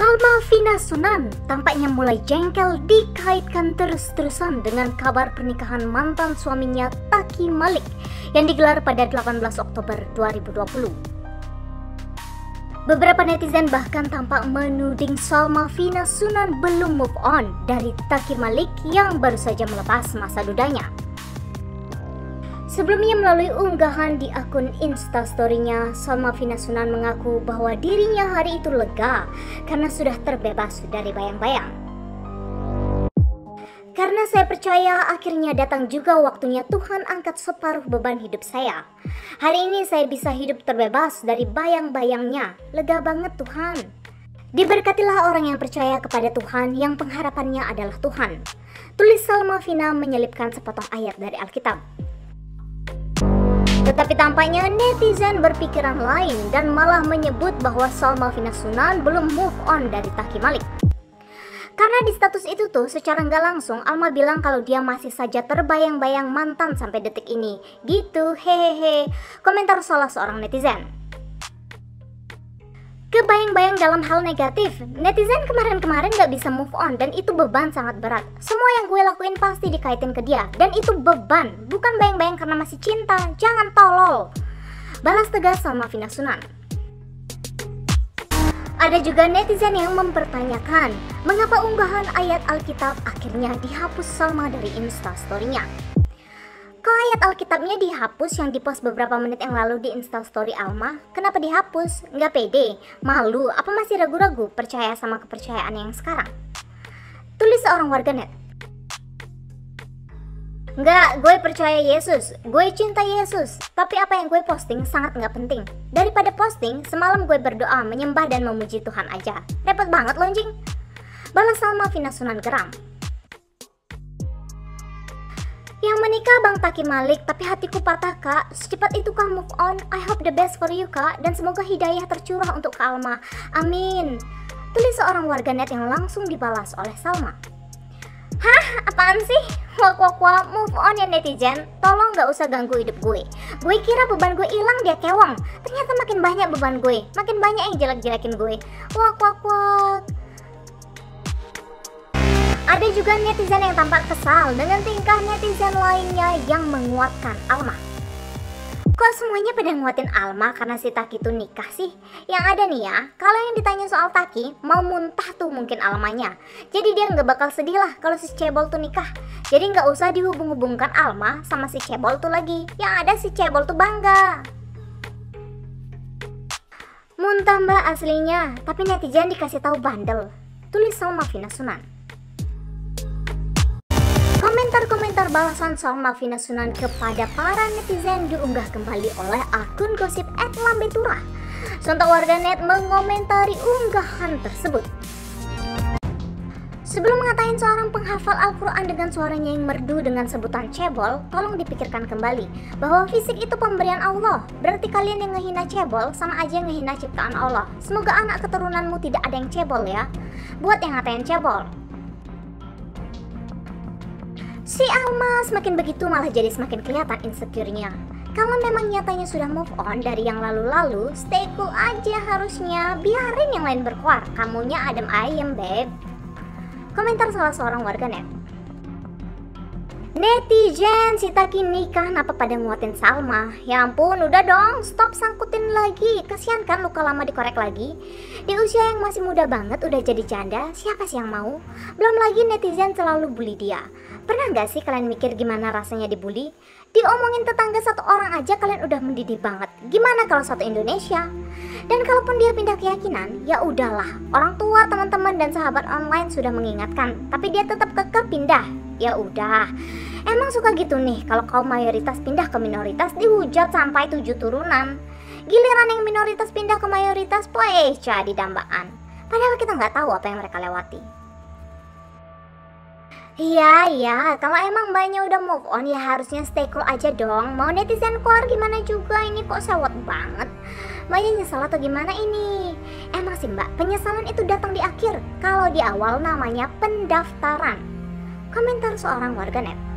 Salma Vina Sunan tampaknya mulai jengkel dikaitkan terus-terusan dengan kabar pernikahan mantan suaminya Taki Malik yang digelar pada 18 Oktober 2020. Beberapa netizen bahkan tampak menuding Salma Vina Sunan belum move on dari Taki Malik yang baru saja melepas masa dudanya. Sebelumnya melalui unggahan di akun instastorynya, Salma Vina Sunan mengaku bahwa dirinya hari itu lega karena sudah terbebas dari bayang-bayang. Karena saya percaya akhirnya datang juga waktunya Tuhan angkat separuh beban hidup saya. Hari ini saya bisa hidup terbebas dari bayang-bayangnya. Lega banget Tuhan. Diberkatilah orang yang percaya kepada Tuhan yang pengharapannya adalah Tuhan. Tulis Salma Vina menyelipkan sepotong ayat dari Alkitab. Tetapi tampaknya netizen berpikiran lain dan malah menyebut bahwa Salma Vina Sunan belum move on dari Taki Malik. Karena di status itu tuh secara nggak langsung Alma bilang kalau dia masih saja terbayang-bayang mantan sampai detik ini. Gitu, hehehe. Komentar salah seorang netizen kebayang-bayang dalam hal negatif. Netizen kemarin-kemarin gak bisa move on dan itu beban sangat berat. Semua yang gue lakuin pasti dikaitin ke dia dan itu beban, bukan bayang-bayang karena masih cinta. Jangan tolol. Balas tegas sama Vina Sunan. Ada juga netizen yang mempertanyakan, mengapa unggahan ayat Alkitab akhirnya dihapus Salma dari instastorynya. Kok ayat Alkitabnya dihapus yang dipost beberapa menit yang lalu di instastory Alma? Kenapa dihapus? Nggak pede? Malu? Apa masih ragu-ragu percaya sama kepercayaan yang sekarang? Tulis seorang warganet. Nggak, gue percaya Yesus, gue cinta Yesus Tapi apa yang gue posting sangat nggak penting Daripada posting, semalam gue berdoa menyembah dan memuji Tuhan aja Repot banget lonjing Balas Salma Vina Sunan Geram yang menikah Bang Taki Malik, tapi hatiku patah kak. Secepat itu kak move on. I hope the best for you kak, dan semoga hidayah tercurah untuk Kak Alma. Amin. Tulis seorang warganet yang langsung dibalas oleh Salma. Hah, apaan sih? Wak wak wak, move on ya netizen. Tolong gak usah ganggu hidup gue. Gue kira beban gue hilang dia kewang. Ternyata makin banyak beban gue. Makin banyak yang jelek-jelekin gue. Wak wak wak. Ada juga netizen yang tampak kesal dengan tingkah netizen lainnya yang menguatkan Alma. Kok semuanya pada nguatin Alma karena si Taki itu nikah sih? Yang ada nih ya, kalau yang ditanya soal Taki, mau muntah tuh mungkin Almanya. Jadi dia nggak bakal sedih lah kalau si Cebol tuh nikah. Jadi nggak usah dihubung-hubungkan Alma sama si Cebol tuh lagi. Yang ada si Cebol tuh bangga. Muntah mbak aslinya, tapi netizen dikasih tahu bandel. Tulis sama Vina Sunan. Balasan Salma Vina Sunan kepada para netizen diunggah kembali oleh akun gosip @lambetura. Sontak warganet mengomentari unggahan tersebut. Sebelum mengatain seorang penghafal Al-Quran dengan suaranya yang merdu dengan sebutan cebol, tolong dipikirkan kembali bahwa fisik itu pemberian Allah. Berarti kalian yang ngehina cebol sama aja yang ngehina ciptaan Allah. Semoga anak keturunanmu tidak ada yang cebol ya. Buat yang ngatain cebol, Si Alma semakin begitu malah jadi semakin kelihatan insecure-nya. Kalau memang nyatanya sudah move on dari yang lalu-lalu, stay cool aja harusnya. Biarin yang lain berkuar. Kamunya adem ayem, babe. Komentar salah seorang warganet. Netizen, si Taki nikah kenapa pada nguatin Salma? Ya ampun, udah dong, stop sangkutin lagi. Kasihan kan luka lama dikorek lagi. Di usia yang masih muda banget udah jadi janda, siapa sih yang mau? Belum lagi netizen selalu bully dia. Pernah nggak sih kalian mikir gimana rasanya dibully? Diomongin tetangga satu orang aja kalian udah mendidih banget. Gimana kalau satu Indonesia? Dan kalaupun dia pindah keyakinan, ya udahlah. Orang tua, teman-teman dan sahabat online sudah mengingatkan, tapi dia tetap kekeh pindah. Ya udah. Emang suka gitu nih kalau kaum mayoritas pindah ke minoritas dihujat sampai tujuh turunan. Giliran yang minoritas pindah ke mayoritas, poe jadi dambaan. Padahal kita nggak tahu apa yang mereka lewati. Iya, iya. Kalau emang mbaknya udah move on ya harusnya stay cool aja dong. Mau netizen keluar gimana juga ini kok sewot banget. Mbaknya nyesal atau gimana ini? Emang sih mbak, penyesalan itu datang di akhir. Kalau di awal namanya pendaftaran. Komentar seorang warganet.